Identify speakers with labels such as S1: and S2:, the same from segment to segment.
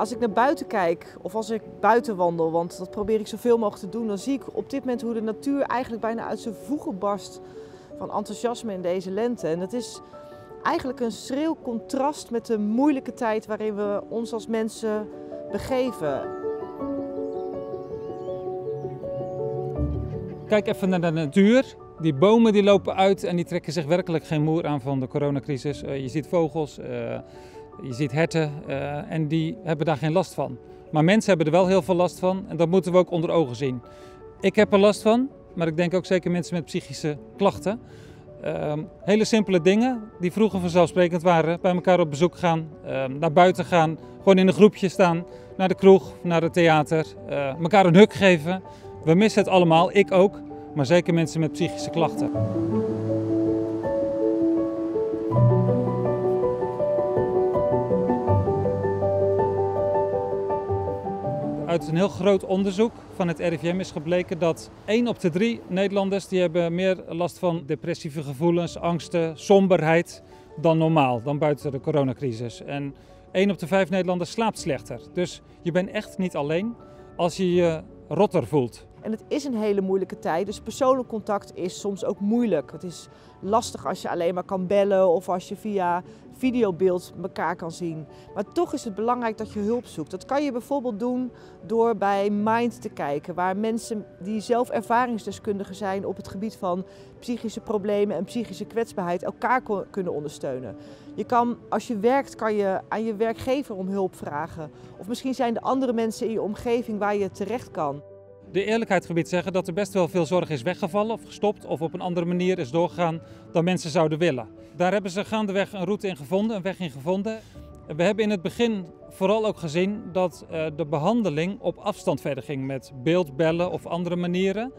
S1: Als ik naar buiten kijk of als ik buiten wandel, want dat probeer ik zoveel mogelijk te doen, dan zie ik op dit moment hoe de natuur eigenlijk bijna uit zijn voegen barst van enthousiasme in deze lente. En dat is eigenlijk een schril contrast met de moeilijke tijd waarin we ons als mensen begeven.
S2: Kijk even naar de natuur. Die bomen die lopen uit en die trekken zich werkelijk geen moer aan van de coronacrisis. Uh, je ziet vogels, uh, je ziet herten uh, en die hebben daar geen last van. Maar mensen hebben er wel heel veel last van en dat moeten we ook onder ogen zien. Ik heb er last van, maar ik denk ook zeker mensen met psychische klachten. Ehm, hele simpele dingen die vroeger vanzelfsprekend waren. Bij elkaar op bezoek gaan, ehm, naar buiten gaan, gewoon in een groepje staan, naar de kroeg, naar het theater, elkaar een huk geven. We missen het allemaal, ik ook, maar zeker mensen met psychische klachten. Uit een heel groot onderzoek van het RIVM is gebleken dat 1 op de 3 Nederlanders die hebben meer last van depressieve gevoelens, angsten, somberheid dan normaal, dan buiten de coronacrisis. En 1 op de 5 Nederlanders slaapt slechter. Dus je bent echt niet alleen als je je rotter voelt.
S1: En het is een hele moeilijke tijd, dus persoonlijk contact is soms ook moeilijk. Het is lastig als je alleen maar kan bellen of als je via videobeeld elkaar kan zien. Maar toch is het belangrijk dat je hulp zoekt. Dat kan je bijvoorbeeld doen door bij Mind te kijken, waar mensen die zelf ervaringsdeskundigen zijn op het gebied van psychische problemen en psychische kwetsbaarheid elkaar kunnen ondersteunen. Je kan, als je werkt, kan je aan je werkgever om hulp vragen. Of misschien zijn er andere mensen in je omgeving waar je terecht kan
S2: de eerlijkheid gebied zeggen dat er best wel veel zorg is weggevallen of gestopt of op een andere manier is doorgegaan dan mensen zouden willen. Daar hebben ze gaandeweg een route in gevonden, een weg in gevonden. We hebben in het begin vooral ook gezien dat eh, de behandeling op afstand verder ging met beeldbellen of andere manieren.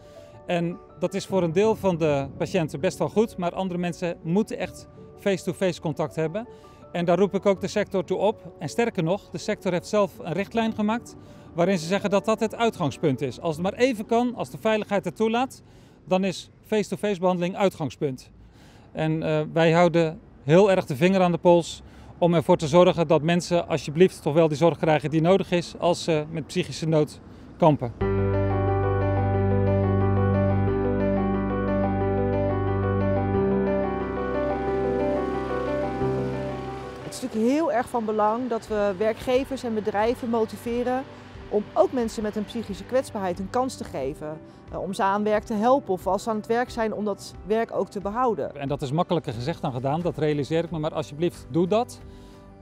S2: En dat is voor een deel van de patiënten best wel goed, maar andere mensen moeten echt face-to-face contact hebben. En daar roep ik ook de sector toe op. En sterker nog, de sector heeft zelf een richtlijn gemaakt waarin ze zeggen dat dat het uitgangspunt is. Als het maar even kan, als de veiligheid het toelaat, dan is face-to-face behandeling uitgangspunt. En uh, wij houden heel erg de vinger aan de pols om ervoor te zorgen dat mensen alsjeblieft toch wel die zorg krijgen die nodig is als ze met psychische nood kampen.
S1: Is natuurlijk heel erg van belang dat we werkgevers en bedrijven motiveren om ook mensen met een psychische kwetsbaarheid een kans te geven. Eh, om ze aan werk te helpen of als ze aan het werk zijn om dat werk ook te behouden.
S2: En dat is makkelijker gezegd dan gedaan, dat realiseer ik me. Maar alsjeblieft, doe dat.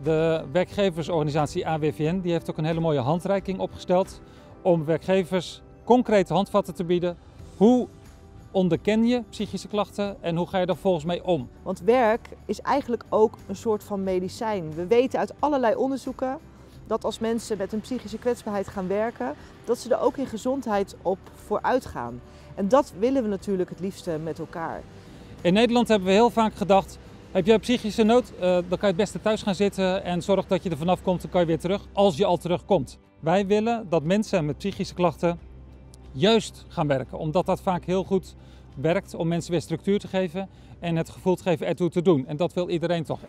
S2: De werkgeversorganisatie AWVN die heeft ook een hele mooie handreiking opgesteld om werkgevers concrete handvatten te bieden. Hoe onderken je psychische klachten en hoe ga je daar volgens mee om?
S1: Want werk is eigenlijk ook een soort van medicijn. We weten uit allerlei onderzoeken dat als mensen met een psychische kwetsbaarheid gaan werken, dat ze er ook in gezondheid op vooruit gaan. En dat willen we natuurlijk het liefste met elkaar.
S2: In Nederland hebben we heel vaak gedacht, heb jij psychische nood, uh, dan kan je het beste thuis gaan zitten en zorg dat je er vanaf komt, dan kan je weer terug, als je al terugkomt. Wij willen dat mensen met psychische klachten juist gaan werken, omdat dat vaak heel goed werkt om mensen weer structuur te geven en het gevoel te geven ertoe te doen. En dat wil iedereen toch.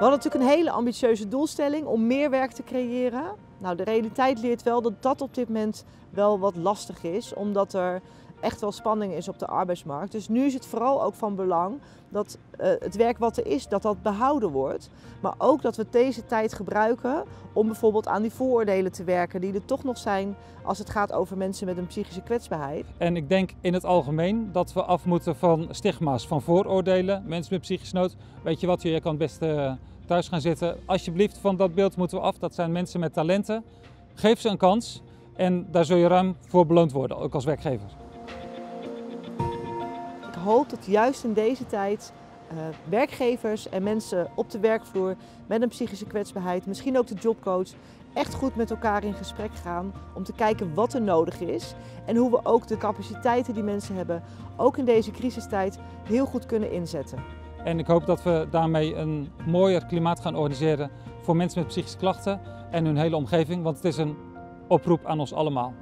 S1: We hadden natuurlijk een hele ambitieuze doelstelling om meer werk te creëren. Nou, de realiteit leert wel dat dat op dit moment wel wat lastig is, omdat er echt wel spanning is op de arbeidsmarkt. Dus nu is het vooral ook van belang dat uh, het werk wat er is, dat dat behouden wordt. Maar ook dat we deze tijd gebruiken om bijvoorbeeld aan die vooroordelen te werken die er toch nog zijn als het gaat over mensen met een psychische kwetsbaarheid.
S2: En ik denk in het algemeen dat we af moeten van stigma's, van vooroordelen. Mensen met psychische nood, weet je wat, je kan het beste thuis gaan zitten. Alsjeblieft, van dat beeld moeten we af. Dat zijn mensen met talenten. Geef ze een kans en daar zul je ruim voor beloond worden, ook als werkgever.
S1: Hoop dat juist in deze tijd uh, werkgevers en mensen op de werkvloer met een psychische kwetsbaarheid, misschien ook de jobcoach, echt goed met elkaar in gesprek gaan om te kijken wat er nodig is en hoe we ook de capaciteiten die mensen hebben, ook in deze crisistijd, heel goed kunnen inzetten.
S2: En ik hoop dat we daarmee een mooier klimaat gaan organiseren voor mensen met psychische klachten en hun hele omgeving, want het is een oproep aan ons allemaal.